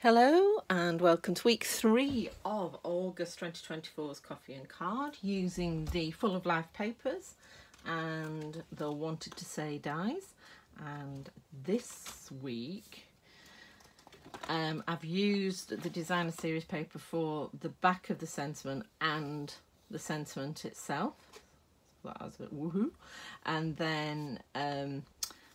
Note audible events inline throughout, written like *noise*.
Hello and welcome to week three of August 2024's Coffee and Card using the Full of Life papers and the Wanted to Say dies. And this week um, I've used the Designer Series paper for the back of the sentiment and the sentiment itself. that was a bit woohoo. And then um,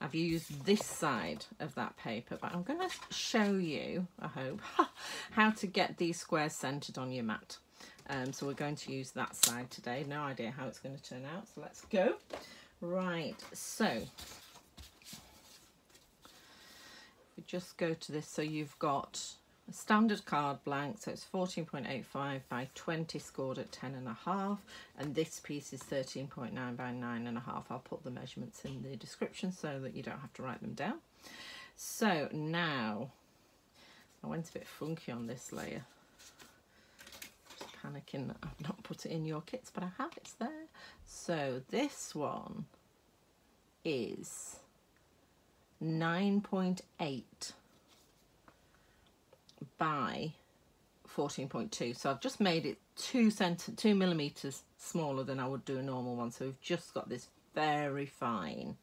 I've used this side of that paper, but I'm going to show you, I hope, *laughs* how to get these squares centered on your mat. Um, so we're going to use that side today. No idea how it's going to turn out, so let's go. Right, so we just go to this. So you've got a standard card blank, so it's 14.85 by 20 scored at 10 and a half, and this piece is 13.9 by 9 and a half. I'll put the measurements in the description so that you don't have to write them down. So now, I went a bit funky on this layer. Just panicking that I've not put it in your kits, but I have, it's there. So this one is 9.8 by 14.2 so I've just made it two cent two millimeters smaller than I would do a normal one so we've just got this very fine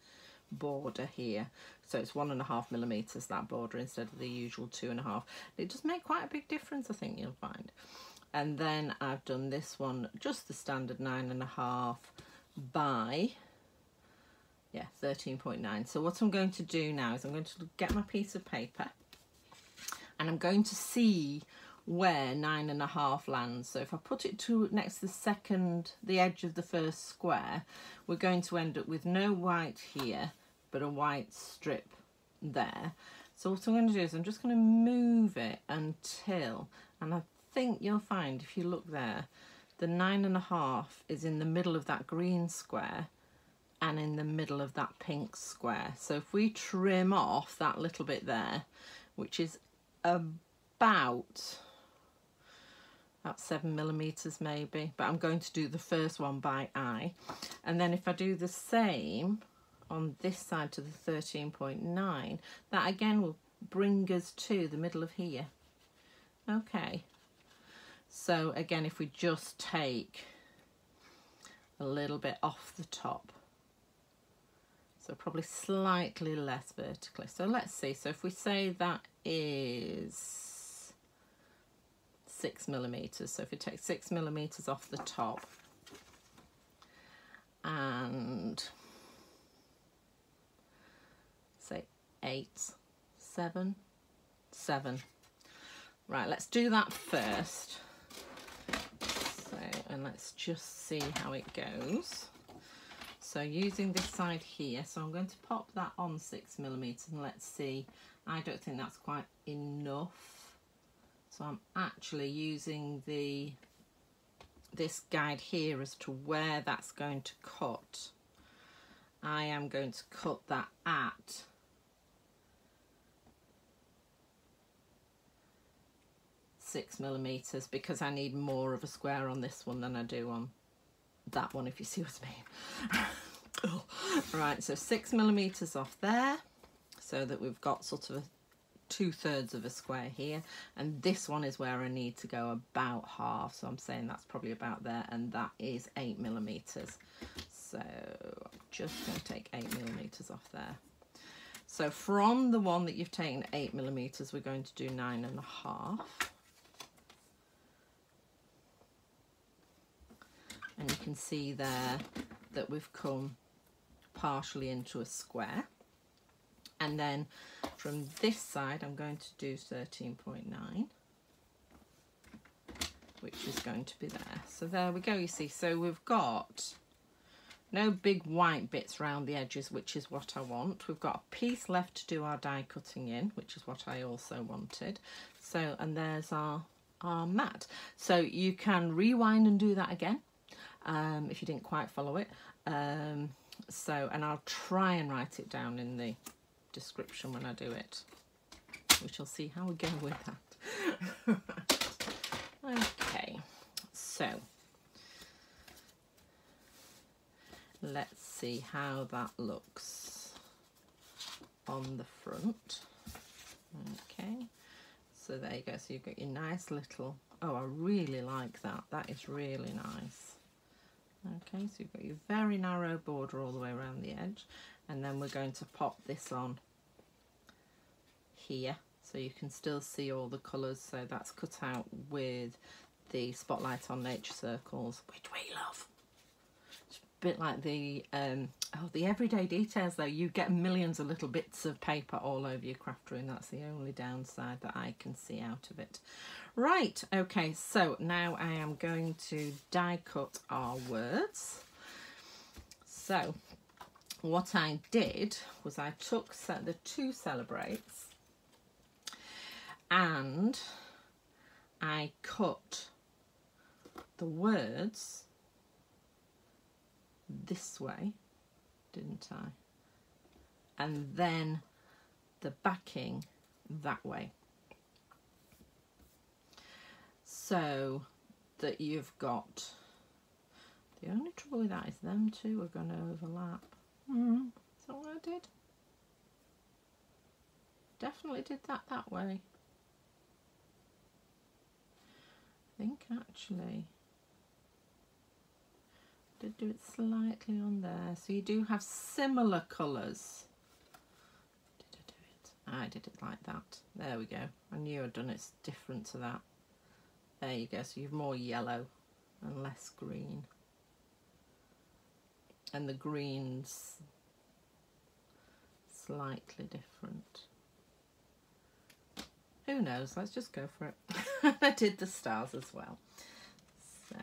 border here. So it's one and a half millimeters that border instead of the usual two and a half. It does make quite a big difference I think you'll find. And then I've done this one just the standard nine and a half by yeah 13.9 so what I'm going to do now is I'm going to get my piece of paper and I'm going to see where nine and a half lands. So if I put it to next to the second, the edge of the first square, we're going to end up with no white here, but a white strip there. So what I'm going to do is I'm just going to move it until, and I think you'll find if you look there, the nine and a half is in the middle of that green square and in the middle of that pink square. So if we trim off that little bit there, which is about about seven millimeters maybe but I'm going to do the first one by eye. And then if I do the same on this side to the 13.9 that again will bring us to the middle of here. Okay. So again if we just take a little bit off the top so probably slightly less vertically so let's see so if we say that is six millimeters. So if you take six millimeters off the top and say eight, seven, seven. Right, let's do that first. So, and let's just see how it goes. So using this side here, so I'm going to pop that on six millimeters and let's see I don't think that's quite enough. So I'm actually using the this guide here as to where that's going to cut. I am going to cut that at six millimeters because I need more of a square on this one than I do on that one if you see what I mean. oh. *laughs* Right, so six millimeters off there so that we've got sort of a two thirds of a square here and this one is where I need to go about half so I'm saying that's probably about there and that is eight millimeters so I'm just going to take eight millimeters off there so from the one that you've taken eight millimeters we're going to do nine and a half and you can see there that we've come partially into a square. And then from this side I'm going to do 13.9 which is going to be there. So there we go you see. So we've got no big white bits around the edges which is what I want. We've got a piece left to do our die cutting in which is what I also wanted. So and there's our our mat. So you can rewind and do that again um, if you didn't quite follow it um, so and I'll try and write it down in the description when I do it. We shall see how we go with that. *laughs* okay, so let's see how that looks on the front. Okay, so So there you go. So you've got your nice little, oh, I really like that. That is really nice. Okay, so you've got your very narrow border all the way around the edge. And then we're going to pop this on here so you can still see all the colours. So that's cut out with the Spotlight on Nature circles, which we love. Bit like the, um, oh, the everyday details though. You get millions of little bits of paper all over your craft room. That's the only downside that I can see out of it. Right, okay, so now I am going to die cut our words. So what I did was I took the two celebrates and I cut the words this way, didn't I? And then the backing that way. So that you've got, the only trouble with that is them two are going to overlap. Mm, is that what I did? Definitely did that that way. I think actually do it slightly on there. So you do have similar colours. Did I do it? I did it like that. There we go. I knew I'd done it different to that. There you go. So you've more yellow and less green. And the greens slightly different. Who knows? Let's just go for it. *laughs* I did the stars as well. So,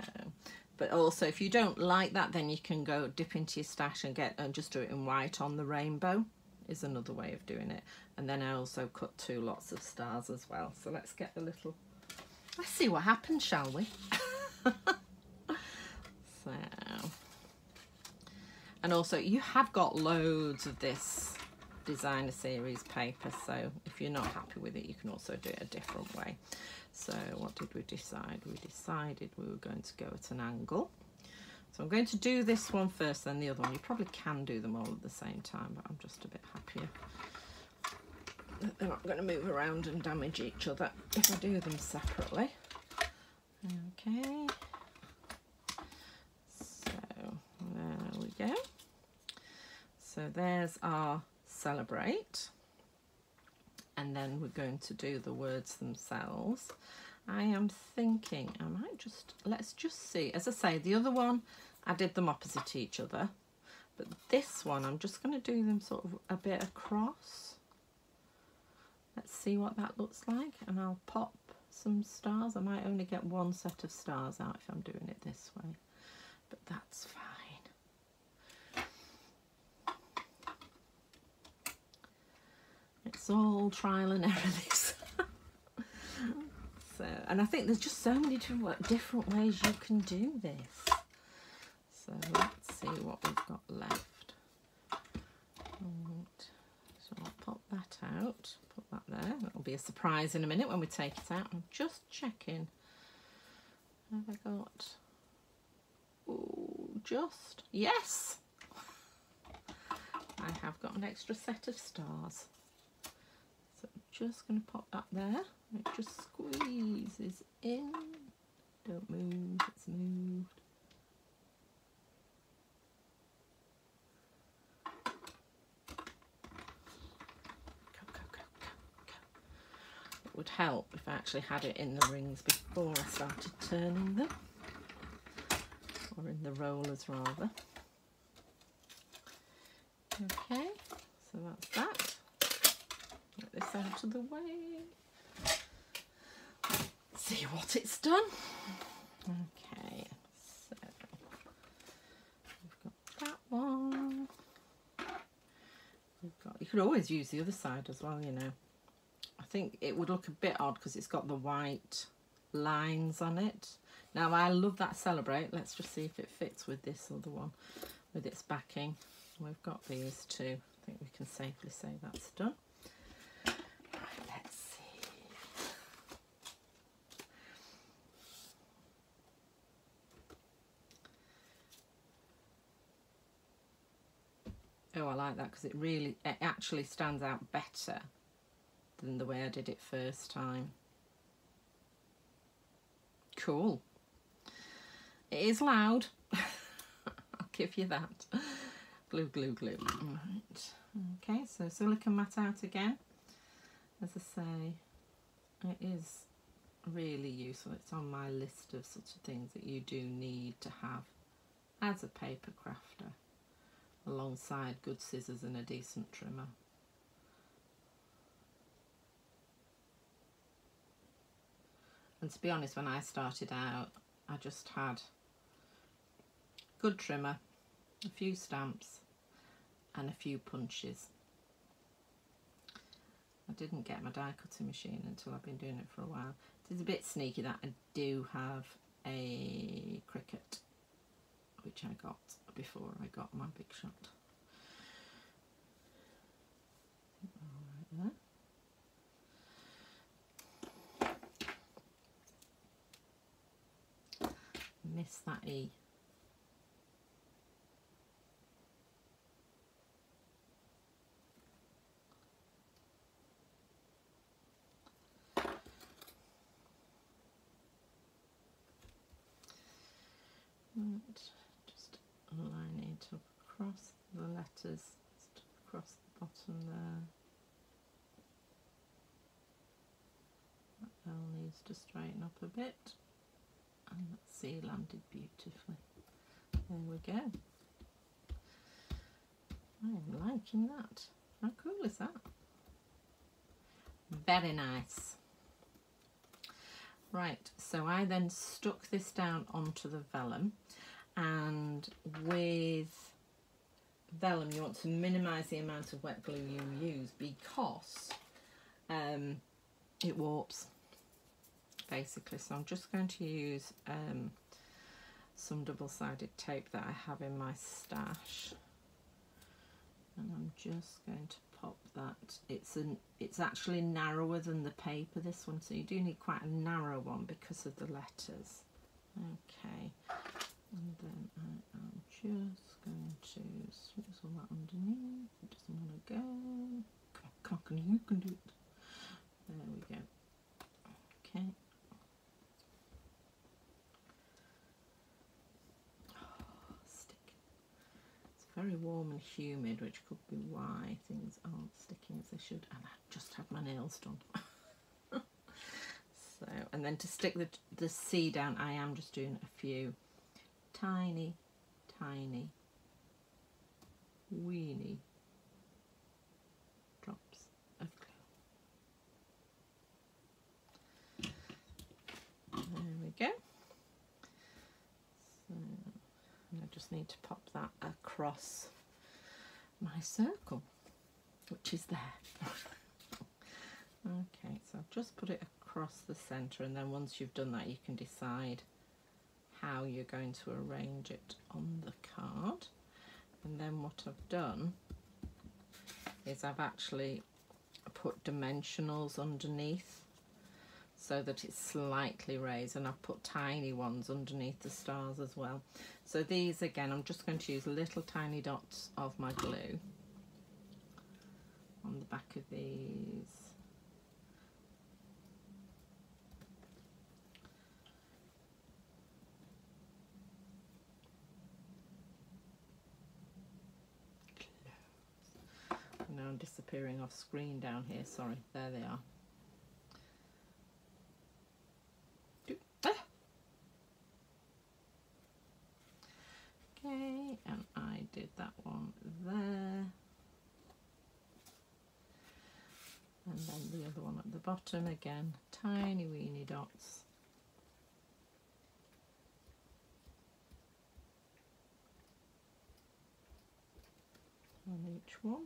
but also if you don't like that, then you can go dip into your stash and get and just do it in white on the rainbow is another way of doing it. And then I also cut two lots of stars as well. So let's get the little, let's see what happens, shall we? *laughs* so, and also you have got loads of this designer series paper so if you're not happy with it you can also do it a different way. So what did we decide? We decided we were going to go at an angle. So I'm going to do this one first then the other one. You probably can do them all at the same time but I'm just a bit happier that they're not going to move around and damage each other if I do them separately. Okay. So there we go. So there's our celebrate. And then we're going to do the words themselves. I am thinking I might just let's just see. As I say the other one I did them opposite each other. But this one I'm just going to do them sort of a bit across. Let's see what that looks like and I'll pop some stars. I might only get one set of stars out if I'm doing it this way. But that's fine It's all trial and error *laughs* this. so, and I think there's just so many different, uh, different ways you can do this. So let's see what we've got left. Right. So I'll pop that out, put that there. That'll be a surprise in a minute when we take it out. I'm just checking. Have I got... Oh, just... Yes! *laughs* I have got an extra set of stars just going to pop that there. It just squeezes in. Don't move, it's moved. Go, go, go, it would help if I actually had it in the rings before I started turning them. Or in the rollers rather. Okay, so that's that this out of the way. See what it's done. Okay, so we've got that one. We've got, you could always use the other side as well, you know. I think it would look a bit odd because it's got the white lines on it. Now I love that Celebrate. Let's just see if it fits with this other one, with its backing. We've got these two. I think we can safely say that's done. Oh, I like that because it really, it actually stands out better than the way I did it first time. Cool. It is loud. *laughs* I'll give you that. Glue, glue, glue. Right. Okay, so silicone mat out again. As I say, it is really useful. It's on my list of such things that you do need to have as a paper crafter alongside good scissors and a decent trimmer. And to be honest, when I started out, I just had good trimmer, a few stamps and a few punches. I didn't get my die cutting machine until I've been doing it for a while. It's a bit sneaky that I do have a Cricut, which I got before I got my big shot. Miss that E. just line it up across the letters, across the bottom there. That L needs to straighten up a bit and that C landed beautifully. There we go. I am liking that. How cool is that? Very nice. Right, so I then stuck this down onto the vellum and with vellum you want to minimise the amount of wet glue you use because um, it warps basically. So I'm just going to use um, some double-sided tape that I have in my stash. And I'm just going to pop that. It's an it's actually narrower than the paper this one. So you do need quite a narrow one because of the letters. Okay and then I am just going to swizzle that underneath it doesn't want to go come on, come on, you can do it there we go okay ah, Sticky. It's very warm and humid, which could be why things aren't sticking as they should. And I just had my nails done. *laughs* so, and then to stick the, the C down, I am just doing a few tiny, tiny, weeny drops of glue. There we go. So, I just need to pop that across my circle, which is there. *laughs* okay, so I've just put it across the centre and then once you've done that you can decide how you're going to arrange it on the card. And then what I've done is I've actually put dimensionals underneath so that it's slightly raised and I've put tiny ones underneath the stars as well. So these again, I'm just going to use little tiny dots of my glue on the back of these. Disappearing off screen down here, sorry, there they are. Ah! Okay, and I did that one there. And then the other one at the bottom again, tiny weeny dots. On each one.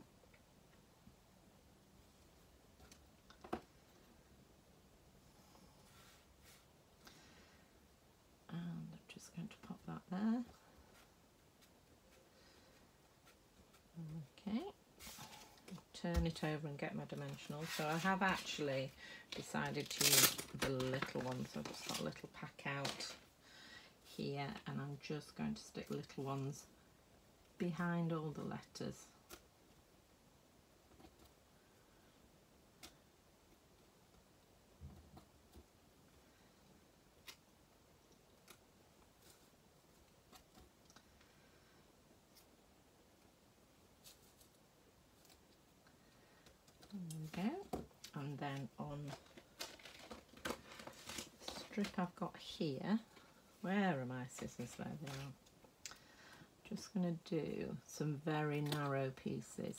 And I'm just going to pop that there. Okay, turn it over and get my dimensional. So I have actually decided to use the little ones. I've just got a little pack out here and I'm just going to stick little ones behind all the letters. There. And then on strip I've got here, where are my scissors? There they are. Just going to do some very narrow pieces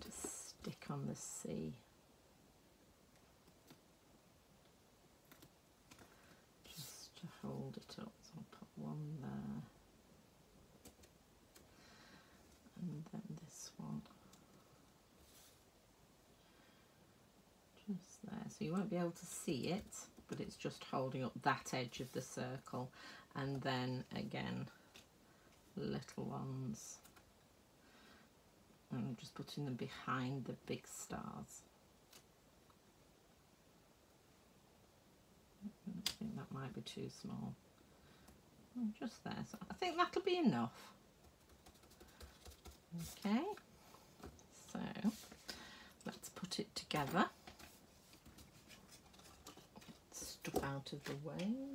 to stick on the C. Just to hold it up. So I'll put one there. And then this one. Just there. So you won't be able to see it, but it's just holding up that edge of the circle. And then again little ones. And I'm just putting them behind the big stars. I think that might be too small. Oh, just there. So I think that'll be enough. Okay. So let's put it together out of the way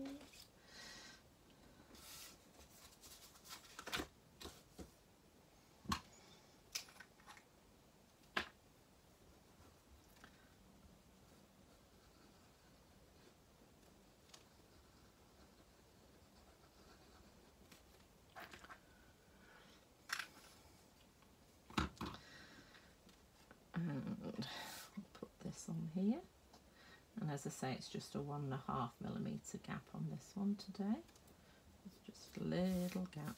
on here and as I say it's just a one and a half millimetre gap on this one today. It's just a little gap.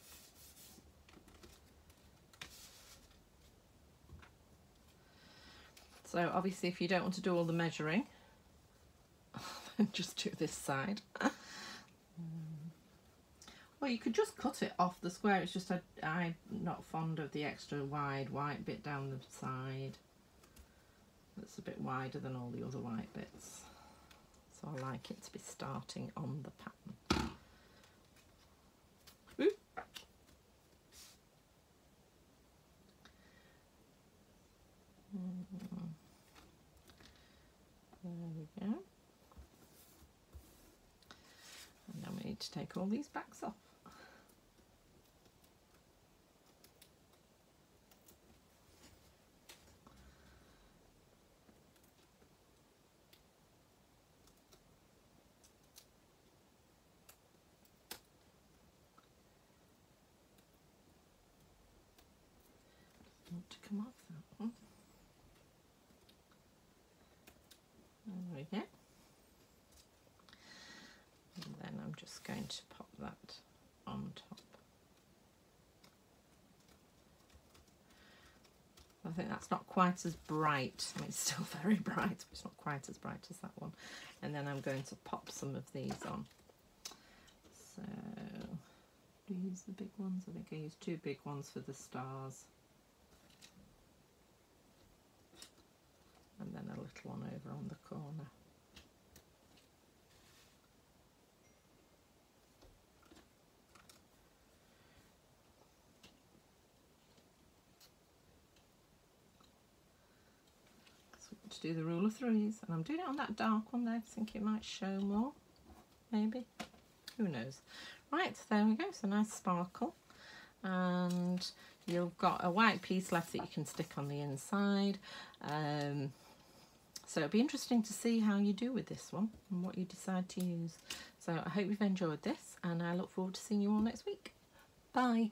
So obviously if you don't want to do all the measuring *laughs* just do this side. *laughs* Well you could just cut it off the square. It's just I, I'm not fond of the extra wide white bit down the side. That's a bit wider than all the other white bits. So I like it to be starting on the pattern. There we go. And we need to take all these backs off. to come off that one. There we go. And then I'm just going to pop that on top. I think that's not quite as bright. I mean, it's still *laughs* very bright, but it's not quite as bright as that one. And then I'm going to pop some of these on. So, do use the big ones? I think I use two big ones for the stars. and then a little one over on the corner. So to do the rule of threes. And I'm doing it on that dark one there I think it might show more. Maybe. Who knows? Right there we go. So nice sparkle. And you've got a white piece left that you can stick on the inside. Um, so it'll be interesting to see how you do with this one and what you decide to use. So I hope you've enjoyed this and I look forward to seeing you all next week. Bye.